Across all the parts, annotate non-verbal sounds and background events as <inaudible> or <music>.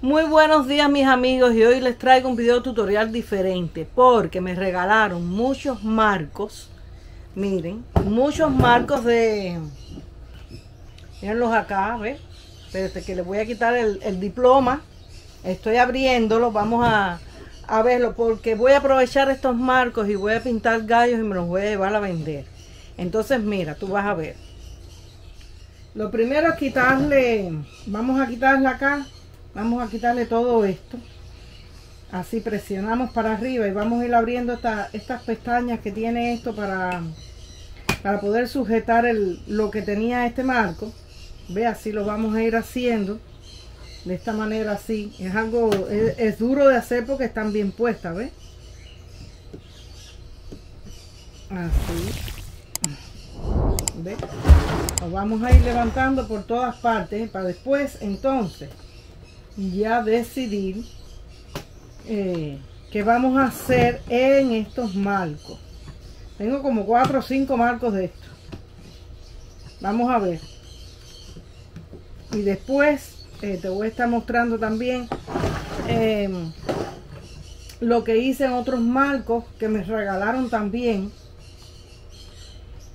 Muy buenos días mis amigos y hoy les traigo un video tutorial diferente porque me regalaron muchos marcos miren, muchos marcos de mírenlos acá, ¿ves? Espérate que les voy a quitar el, diploma estoy abriéndolo, vamos a, a verlo porque voy a aprovechar estos marcos y voy a pintar gallos y me los voy a llevar a vender entonces mira, tú vas a ver lo primero es quitarle vamos a quitarle acá vamos a quitarle todo esto. Así presionamos para arriba y vamos a ir abriendo estas pestañas que tiene esto para para poder sujetar el, lo que tenía este marco. Ve así lo vamos a ir haciendo. De esta manera así. Es algo es, duro de hacer porque están bien puestas ve así. ¿Ve? Lo vamos a ir levantando por todas partes para después entonces ya decidir eh, qué vamos a hacer en estos marcos. Tengo como cuatro o cinco marcos de esto. Vamos a ver. Y después eh, te voy a estar mostrando también em, lo que hice en otros marcos que me regalaron también.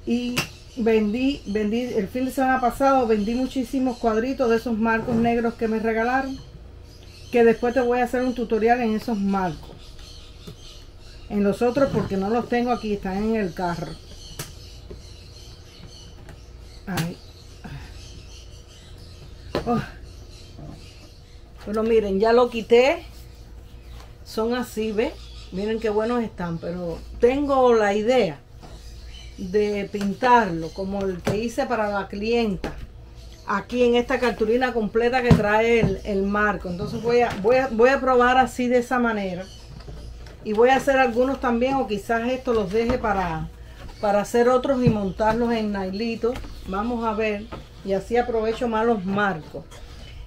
Y vendí, vendí el fin de semana pasado, vendí muchísimos cuadritos de esos marcos negros que me regalaron que después te voy a hacer un tutorial en esos marcos. En los otros porque no los tengo aquí, están en el carro. Oh. Bueno, miren, ya lo quité. Son así, ¿ves? Miren qué buenos están, pero tengo la idea de pintarlo como el que hice para la clienta aquí en esta cartulina completa que trae el, marco. Entonces voy a, voy, a, voy a probar así de esa manera. Y voy a hacer algunos también o quizás esto los deje para, para hacer otros y montarlos en nailitos. Vamos a ver. Y así aprovecho más los marcos.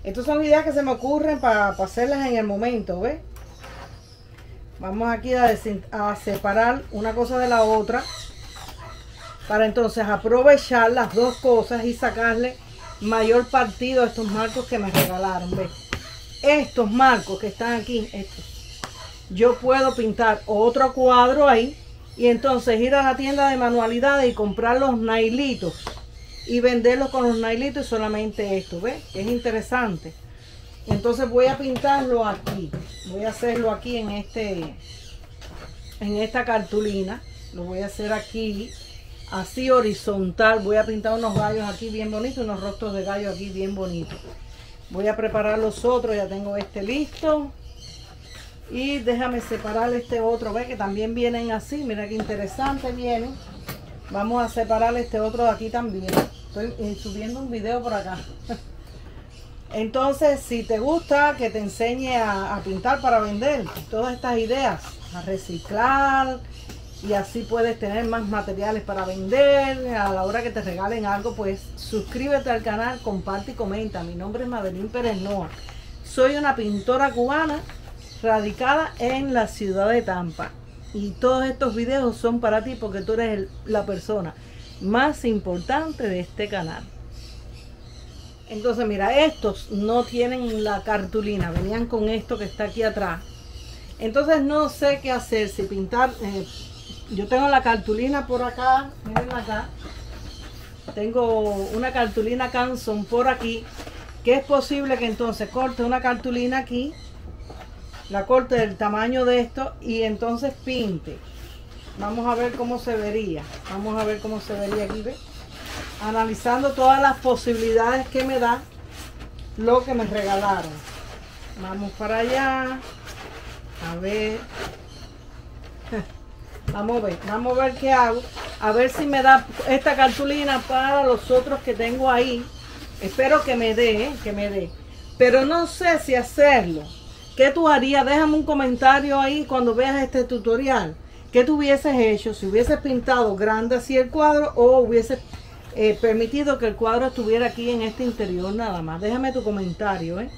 Estas son ideas que se me ocurren para, hacerlas en el momento, ¿ves? Vamos aquí a, a separar una cosa de la otra. Para entonces aprovechar las dos cosas y sacarle mayor partido a estos marcos que me regalaron. ¿ves? Estos marcos que están aquí, yo puedo pintar otro cuadro ahí y entonces ir a la tienda de manualidades y comprar los nailitos y venderlos con los nailitos y solamente esto, ¿ves? Es interesante. Entonces voy a pintarlo aquí. Voy a hacerlo aquí en este en esta cartulina. Lo voy a hacer aquí así horizontal. Voy a pintar unos gallos aquí bien bonitos, unos rostros de gallo aquí bien bonitos. Voy a preparar los otros, ya tengo este listo. Y déjame separar este otro, ve que también vienen así, mira qué interesante vienen. Vamos a separar este otro de aquí también. Estoy eh, subiendo un video por acá. <laughs> Entonces, si te gusta que te enseñe a pintar para vender todas estas ideas, a reciclar, y así puedes tener más materiales para vender. A la hora que te regalen algo, pues suscríbete al canal, comparte y comenta. Mi nombre es Madeline Pérez Noa. Soy una pintora cubana radicada en la ciudad de Tampa. Y todos estos videos son para ti porque tú eres la persona más importante de este canal. Entonces, mira, estos no tienen la cartulina, venían con esto que está aquí atrás. Entonces no sé qué hacer, si pintar, eh, yo tengo la cartulina por acá, miren acá. Tengo una cartulina Canson por aquí, que es posible que entonces corte una cartulina aquí, la corte del tamaño de esto y entonces pinte. Vamos a ver cómo se vería. Vamos a ver cómo se vería aquí, ¿ves? Analizando todas las posibilidades que me da lo que me regalaron. Vamos para allá. A ver. <laughs> Vamos a ver, vamos a ver qué hago. A ver si me da esta cartulina para los otros que tengo ahí. Espero que me dé, que me dé. Pero no sé si hacerlo. ¿Qué tú harías? Déjame un comentario ahí cuando veas este tutorial. ¿Qué tú hubieses hecho? Si hubieses pintado grande así el cuadro o hubieses eh, permitido que el cuadro estuviera aquí en este interior nada más. Déjame tu comentario, ¿eh?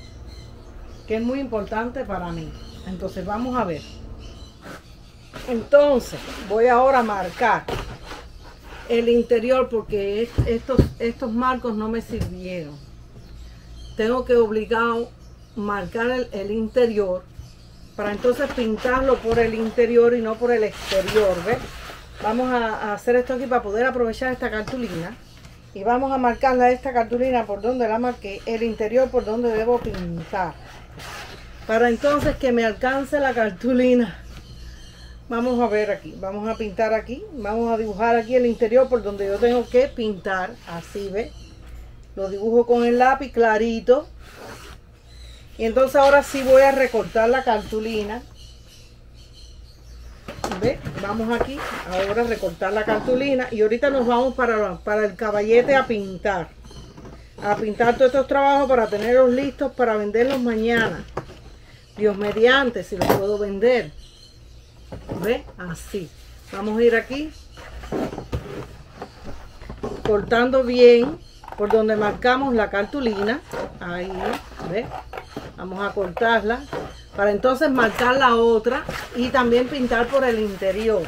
Que es muy importante para mí. Entonces vamos a ver. Entonces, voy ahora a marcar el interior porque estos, estos marcos no me sirvieron. Tengo que obligado marcar el, interior para entonces pintarlo por el interior y no por el exterior. Vamos a, a hacer esto aquí para poder aprovechar esta cartulina y vamos a marcarla esta cartulina por donde la marqué, el interior por donde debo pintar. Para entonces que me alcance la cartulina. Vamos a ver aquí, vamos a pintar aquí, vamos a dibujar aquí el interior por donde yo tengo que pintar, así ve. Lo dibujo con el lápiz clarito. Y entonces ahora sí voy a recortar la cartulina. ¿Ve? Vamos aquí, ahora a recortar la cartulina y ahorita nos vamos para, para el caballete a pintar. A pintar todos estos trabajos para tenerlos listos para venderlos mañana. Dios mediante, si los puedo vender. ¿Ve? Así. Vamos a ir aquí. Cortando bien por donde marcamos la cartulina. Ahí, ¿ve? Vamos a cortarla. Para entonces marcar la otra y también pintar por el interior.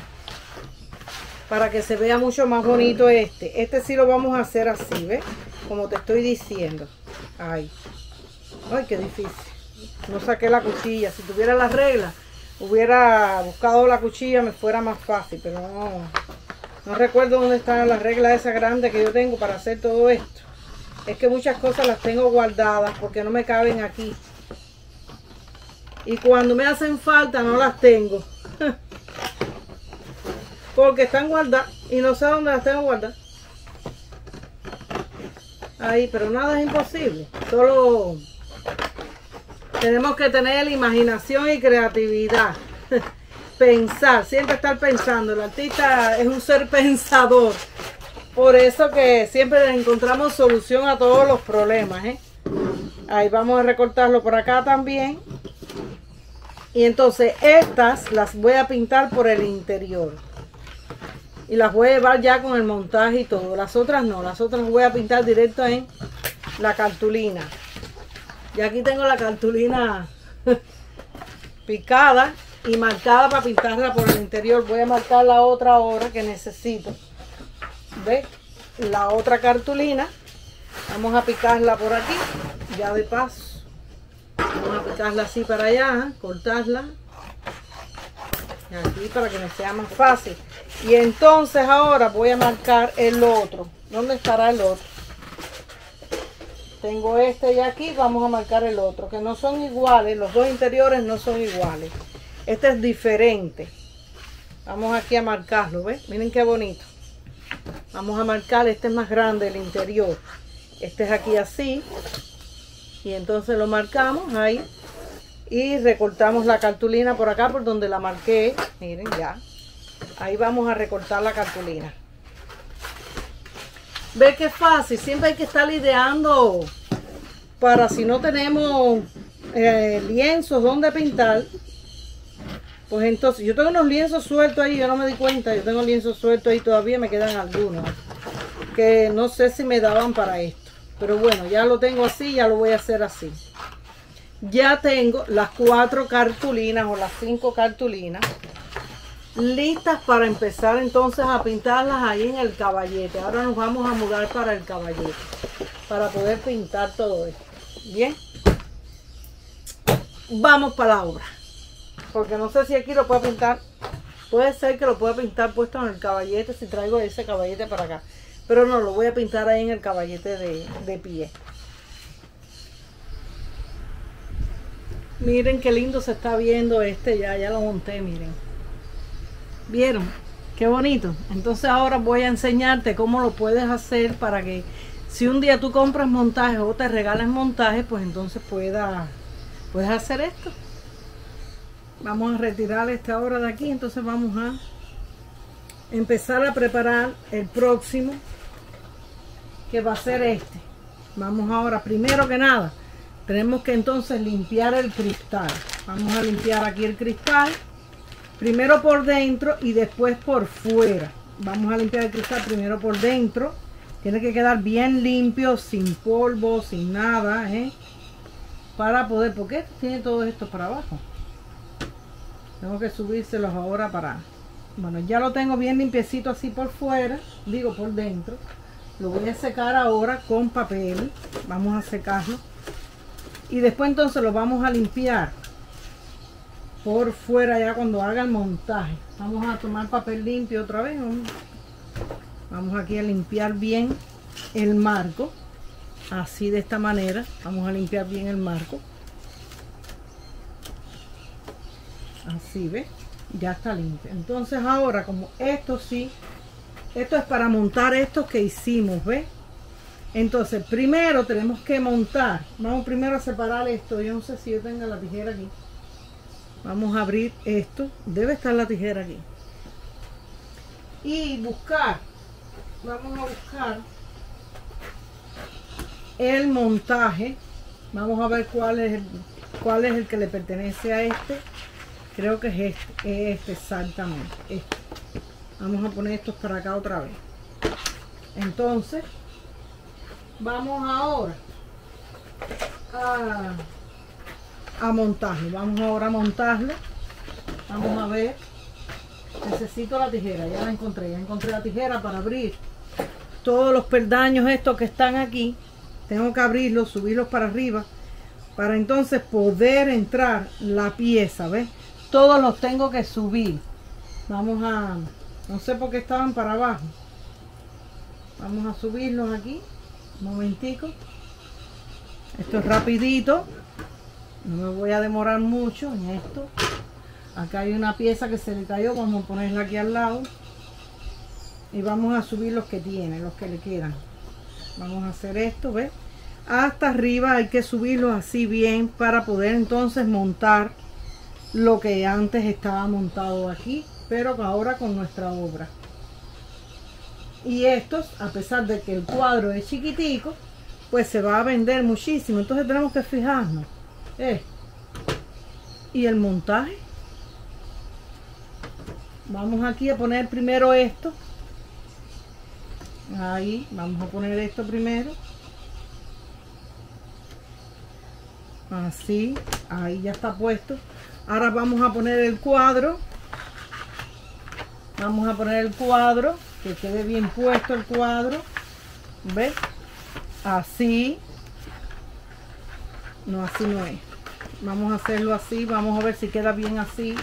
Para que se vea mucho más bonito este. Este sí lo vamos a hacer así, ¿ves? Como te estoy diciendo. Ahí. Ay, qué difícil. No saqué la cuchilla. Si tuviera las reglas, hubiera buscado la cuchilla, me fuera más fácil. Pero no. Recuerdo dónde están las reglas esas grandes que yo tengo para hacer todo esto. Es que muchas cosas las tengo guardadas porque no me caben aquí. Y cuando me hacen falta no las tengo. <laughs> Porque están guardadas y no sé dónde las tengo guardadas. Ahí, pero nada es imposible. Solo tenemos que tener imaginación y creatividad. <laughs> Pensar, siempre estar pensando. El artista es un ser pensador. Por eso que siempre encontramos solución a todos los problemas. ¿eh? Ahí vamos a recortarlo por acá también. Y entonces estas las voy a pintar por el interior. Y las voy a llevar ya con el montaje y todo. Las otras no, las otras voy a pintar directo en la cartulina. Y aquí tengo la cartulina <laughs> picada y marcada para pintarla por el interior. Voy a marcar la otra ahora que necesito. ¿Ve? La otra cartulina. Vamos a picarla por aquí, ya de paso. Vamos a picarla así para allá, cortarla. Y aquí para que me sea más fácil. Y entonces ahora voy a marcar el otro. ¿Dónde estará el otro? Tengo este y aquí vamos a marcar el otro. Que no son iguales. Los dos interiores no son iguales. Este es diferente. Vamos aquí a marcarlo, ¿ves? Miren qué bonito. Vamos a marcar, este es más grande el interior. Este es aquí así y entonces lo marcamos ahí y recortamos la cartulina por acá por donde la marqué miren ya ahí vamos a recortar la cartulina ve que fácil siempre hay que estar ideando para si no tenemos eh, lienzos donde pintar pues entonces yo tengo unos lienzos sueltos ahí yo no me di cuenta yo tengo lienzos sueltos ahí todavía me quedan algunos que no sé si me daban para esto pero bueno, ya lo tengo así, ya lo voy a hacer así. Ya tengo las cuatro cartulinas o las cinco cartulinas listas para empezar entonces a pintarlas ahí en el caballete. Ahora nos vamos a mudar para el caballete para poder pintar todo esto. Bien. Vamos para la obra. Porque no sé si aquí lo puedo pintar. Puede ser que lo pueda pintar puesto en el caballete si traigo ese caballete para acá. Pero no, lo voy a pintar ahí en el caballete de, pie. Miren qué lindo se está viendo este ya, ya lo monté, miren. ¿Vieron? Qué bonito. Entonces ahora voy a enseñarte cómo lo puedes hacer para que si un día tú compras montaje o te regalas montaje, pues entonces puedas, puedes hacer esto. Vamos a retirar esta hora de aquí, entonces vamos a empezar a preparar el próximo que va a ser este. Vamos ahora, primero que nada, tenemos que entonces limpiar el cristal. Vamos a limpiar aquí el cristal. Primero por dentro y después por fuera. Vamos a limpiar el cristal primero por dentro. Tiene que quedar bien limpio, sin polvo, sin nada, ¿eh? Para poder, porque tiene todo esto para abajo. Tengo que subírselos ahora para... Bueno, ya lo tengo bien limpiecito así por fuera, digo por dentro. Lo voy a secar ahora con papel. Vamos a secarlo. Y después entonces lo vamos a limpiar por fuera ya cuando haga el montaje. Vamos a tomar papel limpio otra vez. Vamos aquí a limpiar bien el marco. Así de esta manera. Vamos a limpiar bien el marco. Así, ¿ves? Ya está limpio. Entonces ahora como esto sí, esto es para montar estos que hicimos, ¿ves? Entonces primero tenemos que montar. Vamos primero a separar esto. Yo no sé si yo tenga la tijera aquí. Vamos a abrir esto. Debe estar la tijera aquí. Y buscar. Vamos a buscar el montaje. Vamos a ver cuál es el, cuál es el que le pertenece a este. Creo que es este. Este exactamente. Este. Vamos a poner estos para acá otra vez. Entonces, vamos ahora a a montarlo. Vamos ahora a montarlo. Vamos a ver. Necesito la tijera, ya la encontré. Ya encontré la tijera para abrir todos los peldaños estos que están aquí. Tengo que abrirlos, subirlos para arriba. Para entonces poder entrar la pieza, ¿ves? Todos los tengo que subir. Vamos a... No sé por qué estaban para abajo. Vamos a subirlos aquí. Un momentico. Esto es rapidito no me voy a demorar mucho en esto. Acá hay una pieza que se le cayó vamos a ponerla aquí al lado. Y vamos a subir los que tiene los que le quedan. Vamos a hacer esto ¿ves? hasta arriba hay que subirlos así bien para poder entonces montar lo que antes estaba montado aquí pero ahora con nuestra obra. Y estos a pesar de que el cuadro es chiquitico pues se va a vender muchísimo. Entonces tenemos que fijarnos eh. Y el montaje. Vamos aquí a poner primero esto. Ahí, vamos a poner esto primero. Así, ahí ya está puesto. Ahora vamos a poner el cuadro. Vamos a poner el cuadro, que quede bien puesto el cuadro. ¿Ves? Así. No, así no es vamos a hacerlo así vamos a ver si queda bien así.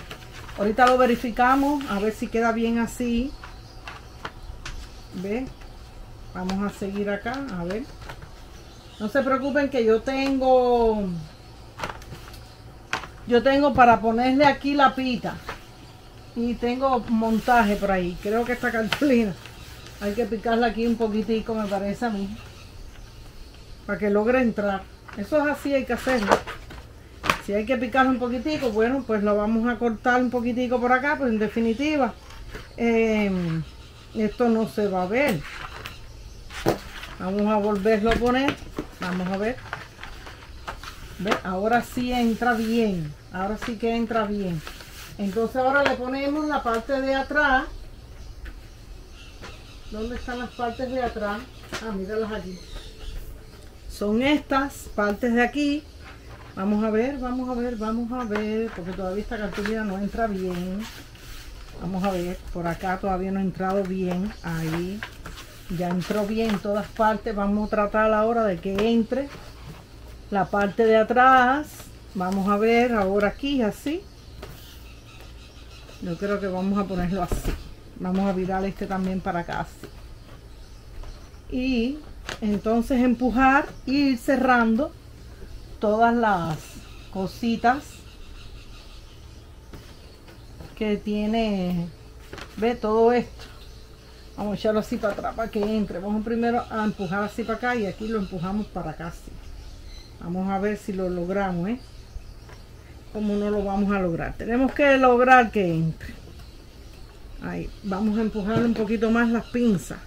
Ahorita lo verificamos a ver si queda bien así. Ve vamos a seguir acá a ver. No se preocupen que yo tengo yo tengo para ponerle aquí la pita. Y tengo montaje por ahí creo que esta cartulina. Hay que picarla aquí un poquitico me parece a mí para que logre entrar. Eso es así hay que hacerlo si hay que picarlo un poquitico, bueno, pues lo vamos a cortar un poquitico por acá, pues en definitiva, em, esto no se va a ver. Vamos a volverlo a poner, vamos a ver. Ahora sí entra bien, ahora sí que entra bien. Entonces ahora le ponemos la parte de atrás. ¿Dónde están las partes de atrás? Ah, míralas aquí. Son estas partes de aquí Vamos a ver, vamos a ver, vamos a ver, porque todavía esta cartulina no entra bien. Vamos a ver, por acá todavía no ha entrado bien. Ahí, ya entró bien en todas partes. Vamos a tratar ahora de que entre la parte de atrás. Vamos a ver ahora aquí, así. Yo creo que vamos a ponerlo así. Vamos a virar este también para acá, así. Y entonces empujar y ir cerrando todas las cositas que tiene ve todo esto. Vamos a echarlo así para atrás para que entre. Vamos primero a empujar así para acá y aquí lo empujamos para acá vamos a ver si lo logramos ¿eh? como no lo vamos a lograr tenemos que lograr que entre. Ahí vamos a empujar un poquito más las pinzas.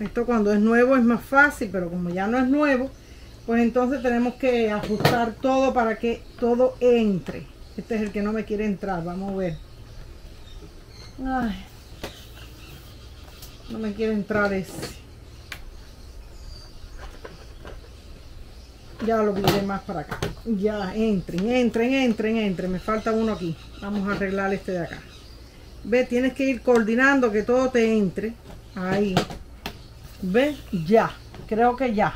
Esto cuando es nuevo es más fácil pero como ya no es nuevo pues entonces tenemos que ajustar todo para que todo entre. Este es el que no me quiere entrar vamos a ver. No me quiere entrar ese. Ya lo viré más para acá. Ya entren entren entren entren. Me falta uno aquí. Vamos a arreglar este de acá. Ve tienes que ir coordinando que todo te entre. Ahí. Ve ya. Creo que ya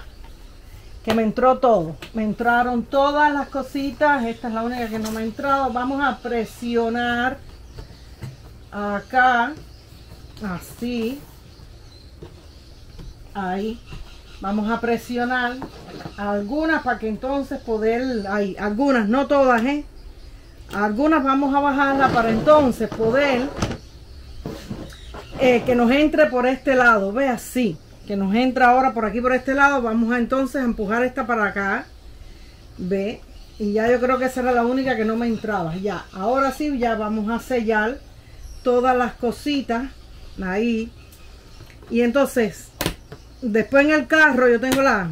que me entró todo. Me entraron todas las cositas. Esta es la única que no me ha entrado. Vamos a presionar acá. Así. Ahí. Vamos a presionar algunas para que entonces poder... Ahí, algunas, no todas, ¿eh? Algunas vamos a bajarla para entonces poder... Eh, que nos entre por este lado. Ve así que nos entra ahora por aquí por este lado vamos a entonces empujar esta para acá ve y ya yo creo que esa era la única que no me entraba ya ahora sí ya vamos a sellar todas las cositas ahí y entonces después en el carro yo tengo la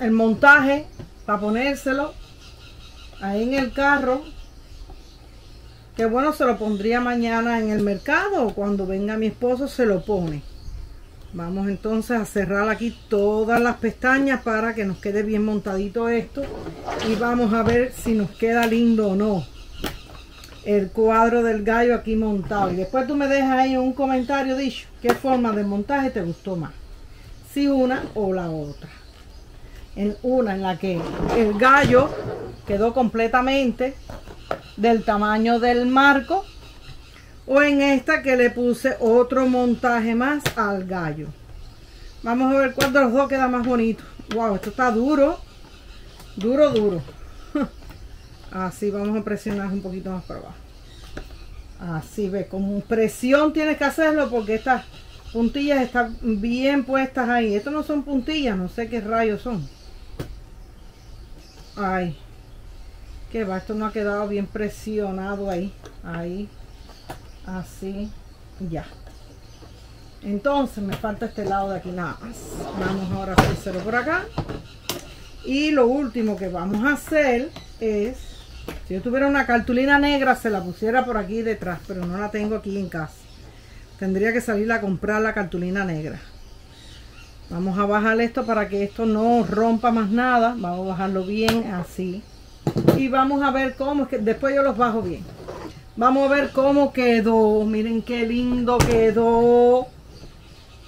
el montaje para ponérselo ahí en el carro que bueno se lo pondría mañana en el mercado o cuando venga mi esposo se lo pone Vamos entonces a cerrar aquí todas las pestañas para que nos quede bien montadito esto. Y vamos a ver si nos queda lindo o no. El cuadro del gallo aquí montado. Y después tú me dejas ahí un comentario dicho qué forma de montaje te gustó más. Si una o la otra. En una en la que el gallo quedó completamente del tamaño del marco o en esta que le puse otro montaje más al gallo. Vamos a ver cuál de los dos queda más bonito. Wow esto está duro. Duro duro. <laughs> Así vamos a presionar un poquito más para abajo. Así ve con presión tienes que hacerlo porque estas puntillas están bien puestas ahí. Estos no son puntillas no sé qué rayos son. Ay que va esto no ha quedado bien presionado ahí. Ahí así ya. Entonces me falta este lado de aquí nada más. Vamos ahora a hacerlo por acá. Y lo último que vamos a hacer es si yo tuviera una cartulina negra se la pusiera por aquí detrás pero no la tengo aquí en casa. Tendría que salir a comprar la cartulina negra. Vamos a bajar esto para que esto no rompa más nada. Vamos a bajarlo bien así. Y vamos a ver cómo es que después yo los bajo bien Vamos a ver cómo quedó. Miren qué lindo quedó.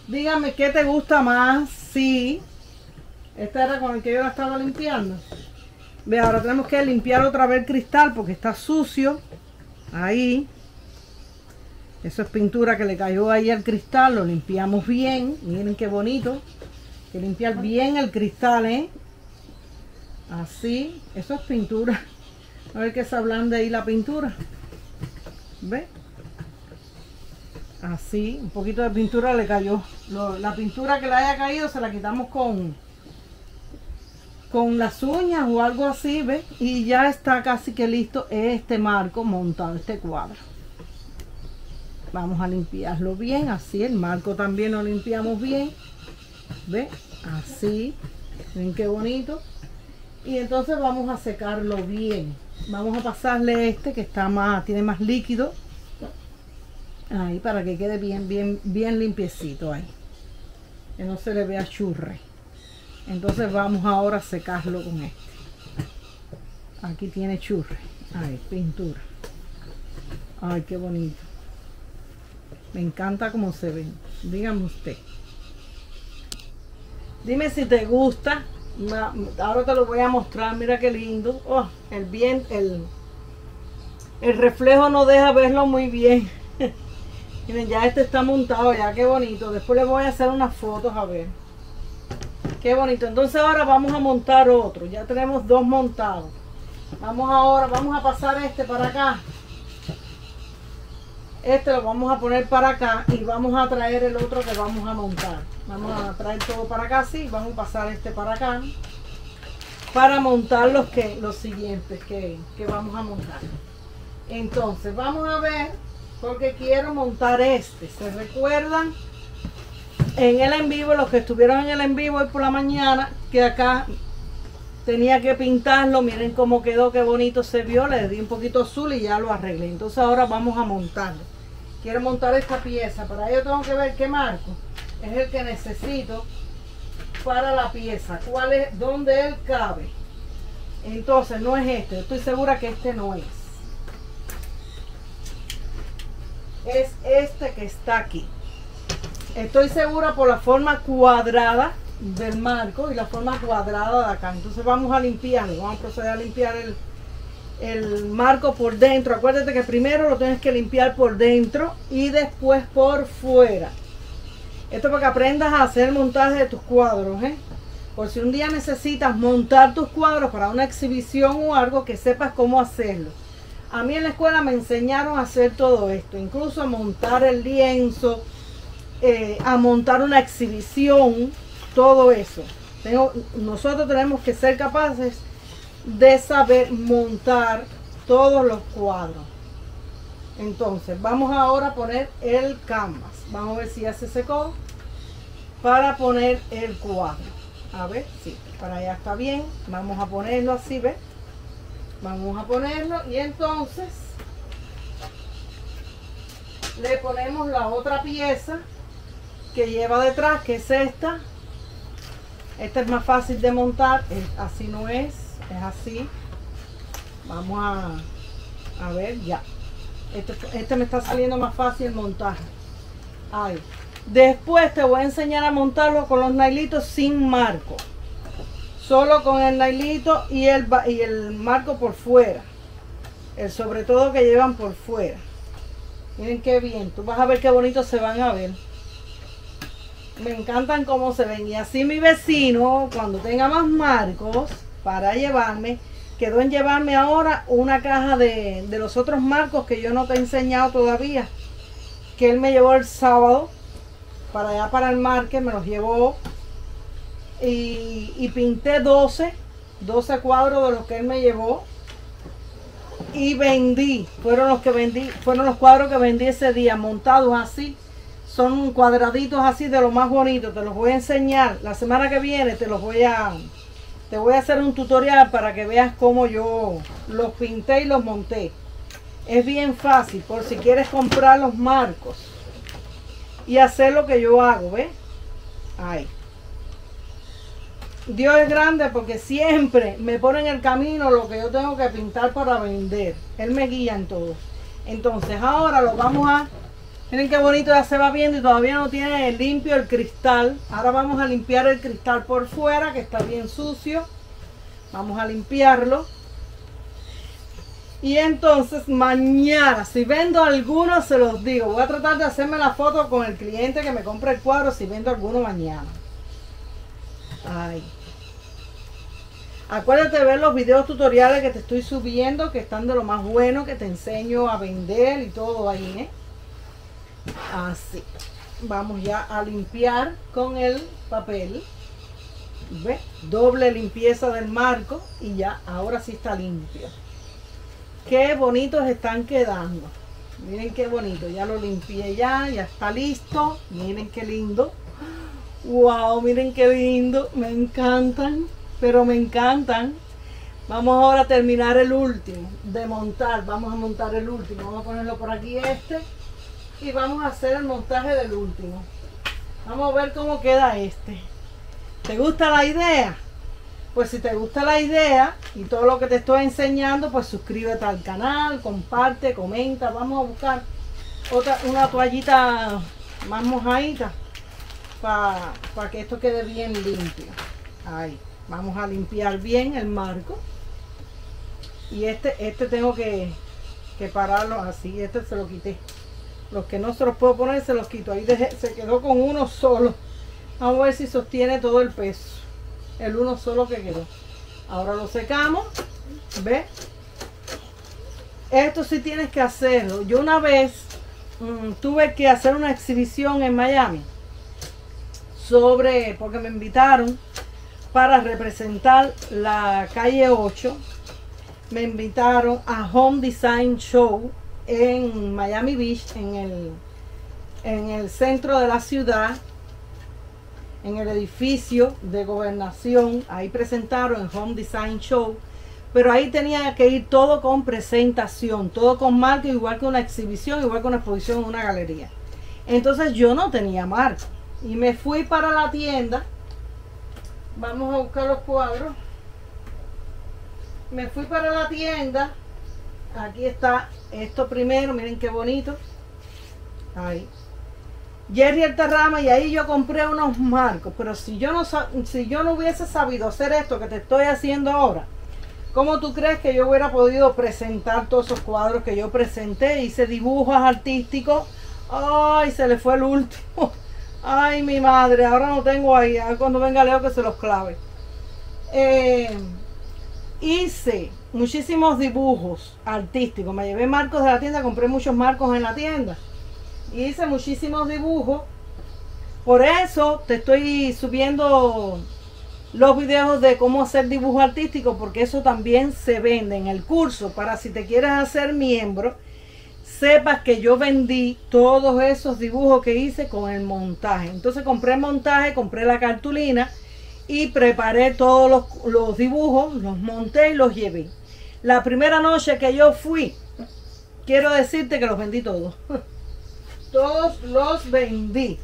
Dígame qué te gusta más. Sí. Esta era con el que yo la estaba limpiando. Ve, ahora tenemos que limpiar otra vez el cristal porque está sucio. Ahí. Eso es pintura que le cayó ahí al cristal. Lo limpiamos bien. Miren qué bonito. Hay que limpiar bien el cristal, ¿eh? Así. Eso es pintura. A ver qué se ablande ahí la pintura. ¿Ve? Así, un poquito de pintura le cayó. la pintura que le haya caído se la quitamos con con las uñas o algo así, ¿ve? Y ya está casi que listo este marco montado, este cuadro. Vamos a limpiarlo bien, así. El marco también lo limpiamos bien. ¿Ve? Así. Ven qué bonito. Y entonces vamos a secarlo bien vamos a pasarle este que está más tiene más líquido. Ahí para que quede bien bien bien limpiecito ahí. Que no se le vea churre. Entonces vamos ahora a secarlo con este. Aquí tiene churre. Ahí pintura. Ay qué bonito. Me encanta cómo se ven dígame usted. Dime si te gusta ahora te lo voy a mostrar mira qué lindo. Oh, el bien el el reflejo no deja verlo muy bien. <laughs> Miren ya este está montado ya qué bonito. Después le voy a hacer unas fotos a ver. Qué bonito. Entonces ahora vamos a montar otro. Ya tenemos dos montados. Vamos ahora vamos a pasar este para acá. Este lo vamos a poner para acá y vamos a traer el otro que vamos a montar vamos a traer todo para acá así vamos a pasar este para acá para montar los que los siguientes que, que vamos a montar. Entonces vamos a ver porque quiero montar este. Se recuerdan en el en vivo los que estuvieron en el en vivo hoy por la mañana que acá tenía que pintarlo miren cómo quedó qué bonito se vio le di un poquito azul y ya lo arreglé. Entonces ahora vamos a montarlo. Quiero montar esta pieza para ello tengo que ver qué marco es el que necesito para la pieza cuál es dónde él cabe entonces no es este estoy segura que este no es es este que está aquí estoy segura por la forma cuadrada del marco y la forma cuadrada de acá. Entonces vamos a limpiarlo, vamos a proceder a limpiar el, el marco por dentro. Acuérdate que primero lo tienes que limpiar por dentro y después por fuera. Esto para que aprendas a hacer el montaje de tus cuadros, ¿eh? Por si un día necesitas montar tus cuadros para una exhibición o algo, que sepas cómo hacerlo. A mí en la escuela me enseñaron a hacer todo esto, incluso a montar el lienzo, eh, a montar una exhibición, todo eso. nosotros tenemos que ser capaces de saber montar todos los cuadros. Entonces, vamos ahora a poner el canvas. Vamos a ver si ya se secó para poner el cuadro. A ver, sí, para allá está bien. Vamos a ponerlo así, ¿ves? Vamos a ponerlo y entonces le ponemos la otra pieza que lleva detrás, que es esta. Esta es más fácil de montar, así no es, es así. Vamos a, a ver, ya. Este, este, me está saliendo más fácil montar. Ahí. Después te voy a enseñar a montarlo con los nailitos sin marco. Solo con el nailito y el, y el marco por fuera. El sobre todo que llevan por fuera. Miren qué bien. Tú vas a ver qué bonito se van a ver. Me encantan cómo se ven. Y así mi vecino, cuando tenga más marcos para llevarme, quedó en llevarme ahora una caja de, de los otros marcos que yo no te he enseñado todavía. Que él me llevó el sábado para allá para el marque, me los llevó. Y, y, pinté 12, 12 cuadros de los que él me llevó. Y vendí, fueron los que vendí, fueron los cuadros que vendí ese día, montados así, son cuadraditos así de lo más bonito, te los voy a enseñar, la semana que viene te los voy a, te voy a hacer un tutorial para que veas cómo yo los pinté y los monté. Es bien fácil, por si quieres comprar los marcos y hacer lo que yo hago, ¿ves? Ahí. Dios es grande porque siempre me pone en el camino lo que yo tengo que pintar para vender. Él me guía en todo. Entonces ahora lo vamos a... Miren qué bonito ya se va viendo y todavía no tiene limpio el cristal. Ahora vamos a limpiar el cristal por fuera que está bien sucio. Vamos a limpiarlo. Y entonces mañana, si vendo alguno, se los digo. Voy a tratar de hacerme la foto con el cliente que me compre el cuadro si vendo alguno mañana. Ay. Acuérdate de ver los videos tutoriales que te estoy subiendo, que están de lo más bueno, que te enseño a vender y todo ahí, ¿eh? Así. Vamos ya a limpiar con el papel. ¿Ve? Doble limpieza del marco y ya, ahora sí está limpio. Qué bonitos están quedando. Miren qué bonito. Ya lo limpié ya, ya está listo. Miren qué lindo. Wow, miren qué lindo. Me encantan, pero me encantan. Vamos ahora a terminar el último, de montar. Vamos a montar el último. Vamos a ponerlo por aquí este. Y vamos a hacer el montaje del último. Vamos a ver cómo queda este. ¿Te gusta la idea? Pues si te gusta la idea y todo lo que te estoy enseñando, pues suscríbete al canal, comparte, comenta. Vamos a buscar otra, una toallita más mojadita para que esto quede bien limpio. Ahí, vamos a limpiar bien el marco. Y este, este tengo que, que pararlo así, este se lo quité. Los que no se los puedo poner se los quito. Ahí se quedó con uno solo. Vamos a ver si sostiene todo el peso el uno solo que quedó. Ahora lo secamos. ¿Ves? Esto sí tienes que hacerlo. Yo una vez mm, tuve que hacer una exhibición en Miami sobre, porque me invitaron para representar la calle 8. Me invitaron a Home Design Show en Miami Beach, en el, en el centro de la ciudad en el edificio de gobernación. Ahí presentaron el Home Design Show. Pero ahí tenía que ir todo con presentación, todo con marco, igual que una exhibición, igual que una exposición en una galería. Entonces yo no tenía marco. Y me fui para la tienda. Vamos a buscar los cuadros. Me fui para la tienda. Aquí está esto primero. Miren qué bonito. Ahí Jerry Terrama y ahí yo compré unos marcos. Pero si yo no si yo no hubiese sabido hacer esto que te estoy haciendo ahora, ¿cómo tú crees que yo hubiera podido presentar todos esos cuadros que yo presenté? Hice dibujos artísticos. Ay, se le fue el último. <laughs> Ay, mi madre, ahora no tengo ahí. cuando venga Leo que se los clave. Eh, hice muchísimos dibujos artísticos. Me llevé marcos de la tienda, compré muchos marcos en la tienda. Hice muchísimos dibujos. Por eso te estoy subiendo los videos de cómo hacer dibujo artístico, porque eso también se vende en el curso. Para si te quieres hacer miembro, sepas que yo vendí todos esos dibujos que hice con el montaje. Entonces compré el montaje, compré la cartulina y preparé todos los, los dibujos, los monté y los llevé. La primera noche que yo fui, quiero decirte que los vendí todos. <laughs> todos los vendí.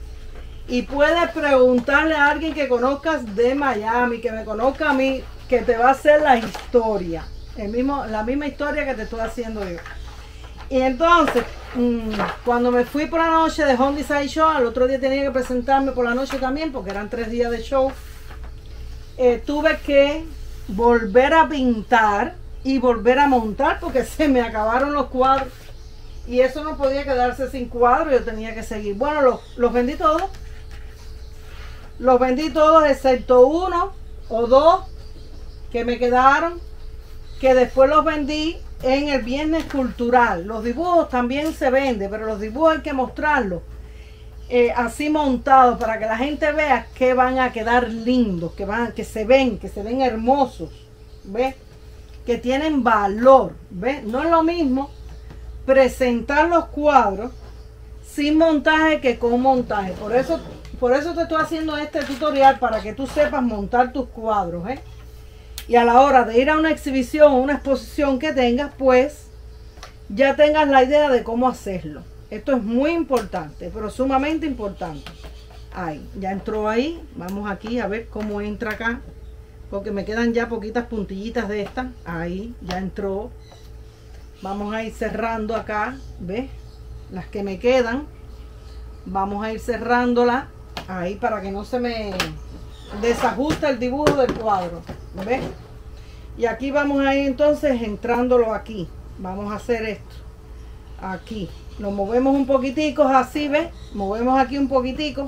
Y puedes preguntarle a alguien que conozcas de Miami, que me conozca a mí, que te va a hacer la historia. La misma historia que te estoy haciendo yo. Y entonces, mm, cuando me fui por la noche de Home Design Show, al otro día tenía que presentarme por la noche también, porque eran tres días de show. Eh, tuve que volver a pintar y volver a montar porque se me acabaron los cuadros. Y eso no podía quedarse sin cuadro, yo tenía que seguir. Bueno, los, los vendí todos. Los vendí todos excepto uno o dos que me quedaron, que después los vendí en el viernes cultural. Los dibujos también se venden, pero los dibujos hay que mostrarlos eh, así montados para que la gente vea que van a quedar lindos, que, van, que se ven, que se ven hermosos. ¿Ves? Que tienen valor. ¿Ves? No es lo mismo presentar los cuadros sin montaje que con montaje. Por eso, por eso te estoy haciendo este tutorial para que tú sepas montar tus cuadros. ¿eh? Y a la hora de ir a una exhibición o una exposición que tengas, pues ya tengas la idea de cómo hacerlo. Esto es muy importante, pero sumamente importante. Ahí, ya entró ahí. Vamos aquí a ver cómo entra acá porque me quedan ya poquitas puntillitas de esta ahí ya entró vamos a ir cerrando acá ¿ves? las que me quedan vamos a ir cerrándola ahí para que no se me desajuste el dibujo del cuadro ¿ves? y aquí vamos a ir entonces entrándolo aquí vamos a hacer esto aquí lo movemos un poquitico así ¿ves? movemos aquí un poquitico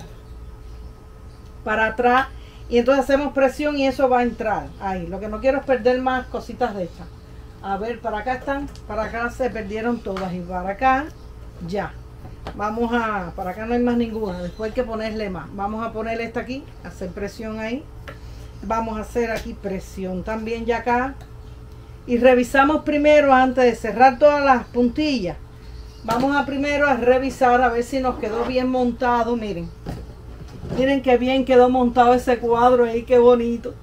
para atrás y entonces hacemos presión y eso va a entrar ahí. Lo que no quiero es perder más cositas de estas. A ver, para acá están, para acá se perdieron todas y para acá ya. Vamos a, para acá no hay más ninguna, después hay que ponerle más. Vamos a ponerle esta aquí, hacer presión ahí. Vamos a hacer aquí presión también ya acá. Y revisamos primero antes de cerrar todas las puntillas. Vamos a primero a revisar a ver si nos quedó bien montado, miren. Miren qué bien quedó montado ese cuadro ahí, qué bonito.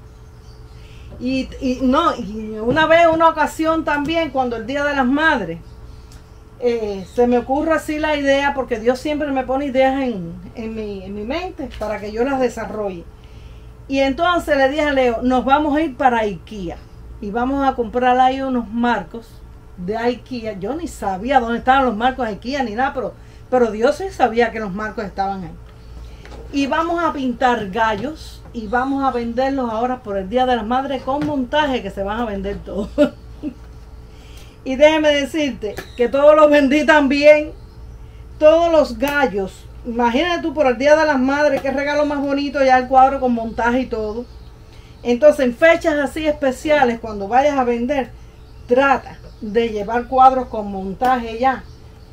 Y, no, y una vez, una ocasión también, cuando el Día de las Madres, eh, se me ocurre así la idea, porque Dios siempre me pone ideas en, en, mi, en mi mente para que yo las desarrolle. Y entonces le dije a Leo, nos vamos a ir para IKEA y vamos a comprar ahí unos marcos de IKEA. Yo ni sabía dónde estaban los marcos de IKEA ni nada, pero, pero Dios sí sabía que los marcos estaban ahí. Y vamos a pintar gallos y vamos a venderlos ahora por el Día de las Madres con montaje que se van a vender todos. <laughs> y déjeme decirte que todos los vendí también. Todos los gallos. Imagínate tú por el Día de las Madres, qué regalo más bonito ya el cuadro con montaje y todo. Entonces en fechas así especiales, cuando vayas a vender, trata de llevar cuadros con montaje ya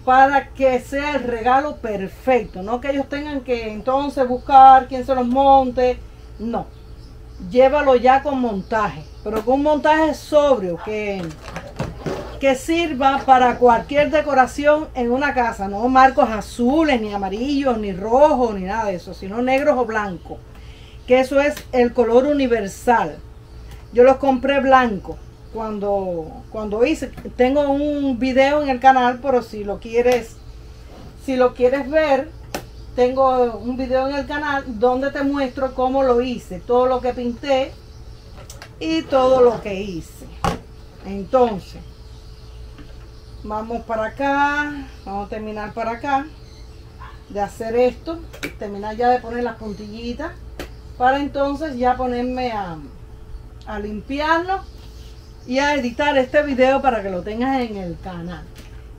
para que sea el regalo perfecto, no que ellos tengan que entonces buscar quién se los monte, no, llévalo ya con montaje, pero con un montaje sobrio que, que sirva para cualquier decoración en una casa, no marcos azules, ni amarillos, ni rojos, ni nada de eso, sino negros o blancos, que eso es el color universal. Yo los compré blancos cuando, cuando hice. Tengo un video en el canal, pero si lo quieres, si lo quieres ver, tengo un video en el canal donde te muestro cómo lo hice, todo lo que pinté y todo lo que hice. Entonces, vamos para acá, vamos a terminar para acá. de hacer esto, terminar ya de poner las puntillitas, para entonces ya ponerme a, a limpiarlo y a editar este video para que lo tengas en el canal.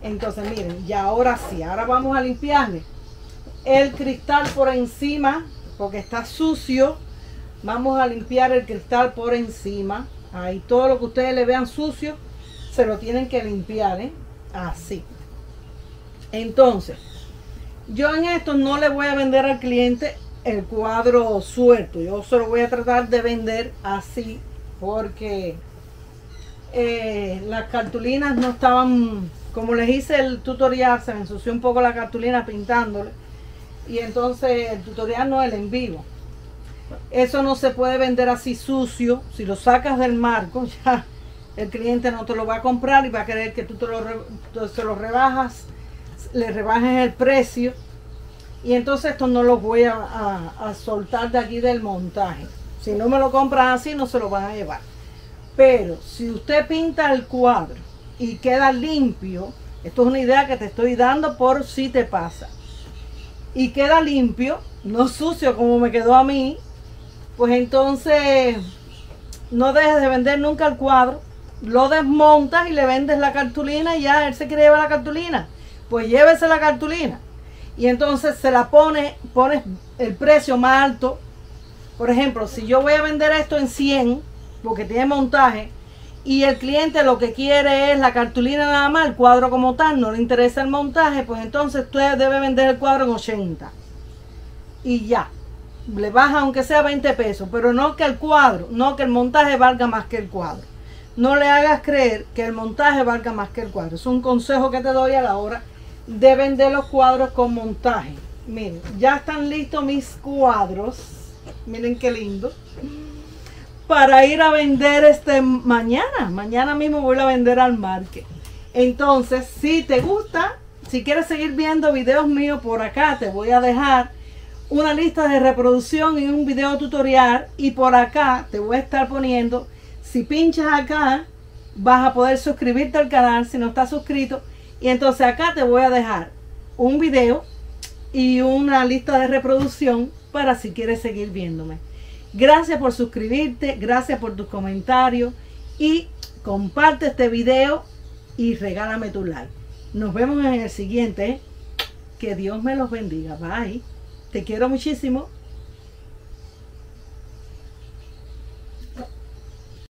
Entonces miren, y ahora sí, ahora vamos a limpiarle el cristal por encima, porque está sucio. Vamos a limpiar el cristal por encima. Ahí todo lo que ustedes le vean sucio, se lo tienen que limpiar, ¿eh? Así. Entonces, yo en esto no le voy a vender al cliente el cuadro suelto. Yo se lo voy a tratar de vender así porque eh, las cartulinas no estaban, como les hice el tutorial, se me ensució un poco la cartulina pintándole. Y entonces el tutorial no es el en vivo. Eso no se puede vender así sucio. Si lo sacas del marco, <laughs> ya el cliente no te lo va a comprar y va a querer que tú te lo, se lo rebajas, le rebajes el precio. Y entonces esto no lo voy a, a soltar de aquí del montaje. Si no me lo compran así, no se lo van a llevar. Pero si usted pinta el cuadro y queda limpio, esto es una idea que te estoy dando por si te pasa. Y queda limpio, no sucio como me quedó a mí, pues entonces no dejes de vender nunca el cuadro. Lo desmontas y le vendes la cartulina y ya él se quiere llevar la cartulina. Pues llévese la cartulina. Y entonces se la pone, pones el precio más alto. Por ejemplo, si yo voy a vender esto en 100, porque tiene montaje, y el cliente lo que quiere es la cartulina nada más, el cuadro como tal, no le interesa el montaje, pues entonces usted debe vender el cuadro en 80. Y ya, le baja aunque sea 20 pesos, pero no que el cuadro, no que el montaje valga más que el cuadro. No le hagas creer que el montaje valga más que el cuadro. Es un consejo que te doy a la hora de vender los cuadros con montaje. Miren, ya están listos mis cuadros. Miren qué lindo para ir a vender este mañana. Mañana mismo voy a vender al market. Entonces, si te gusta, si quieres seguir viendo videos míos por acá, te voy a dejar una lista de reproducción y un video tutorial. Y por acá te voy a estar poniendo, si pinchas acá, vas a poder suscribirte al canal si no estás suscrito. Y entonces acá te voy a dejar un video y una lista de reproducción para si quieres seguir viéndome. Gracias por suscribirte, gracias por tus comentarios y comparte este video y regálame tu like. Nos vemos en el siguiente. Que Dios me los bendiga. Bye. Te quiero muchísimo.